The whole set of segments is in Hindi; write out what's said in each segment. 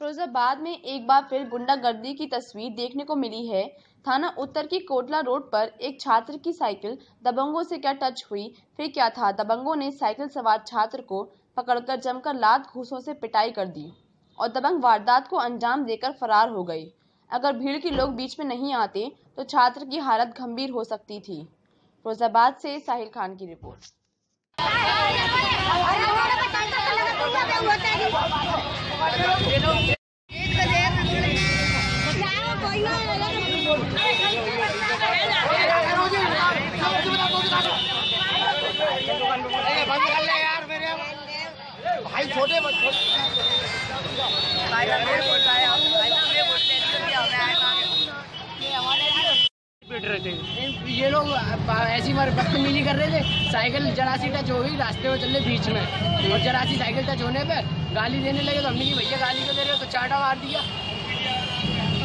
फिरोजाबाद में एक बार फिर गुंडागर्दी की तस्वीर देखने को मिली है थाना उत्तर की कोटला रोड पर एक छात्र की साइकिल दबंगों से क्या टच हुई फिर क्या था दबंगों ने साइकिल सवार छात्र को पकड़कर जमकर लात घूसों से पिटाई कर दी और दबंग वारदात को अंजाम देकर फरार हो गई अगर भीड़ के लोग बीच में नहीं आते तो छात्र की हालत गंभीर हो सकती थी फिरोजाबाद से साहिल खान की रिपोर्ट भाई छोटे ये लोग ऐसी बदतमीजी कर रहे थे। साइकिल जरासी टच हो गई, रास्ते में चल बीच में। और जरासी साइकिल टच होने पे गाली देने लगे तो हमने की भैया, गाली क्यों दे रहे हो तो चाटा मार दिया।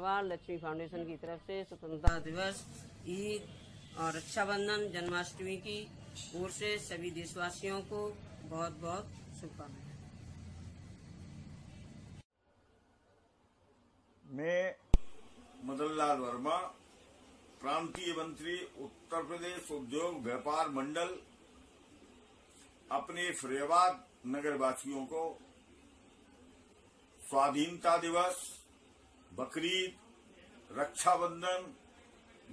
अग्रवाल लक्ष्मी फाउंडेशन की तरफ़ से स्वतंत्रता दिवस, ईद और रक्षाबंधन, जन्माष्टमी की ओर से सभी देशवासियों को बहुत बहुत शुभकामनाएँ। मैं मदन लाल वर्मा, प्रांतीय मंत्री, उत्तर प्रदेश उद्योग व्यापार मंडल, अपने फरियाबाद नगरवासियों को स्वाधीनता दिवस बकरीद रक्षाबंधन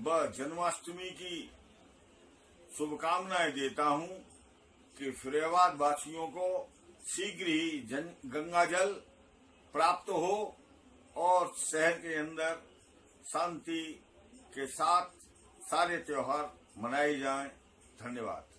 व जन्माष्टमी की शुभकामनाएँ देता हूँ कि फरियाबाद वासियों को शीघ्र ही गंगा जल प्राप्त हो और शहर के अंदर शांति के साथ सारे त्योहार मनाए जाएँ। धन्यवाद।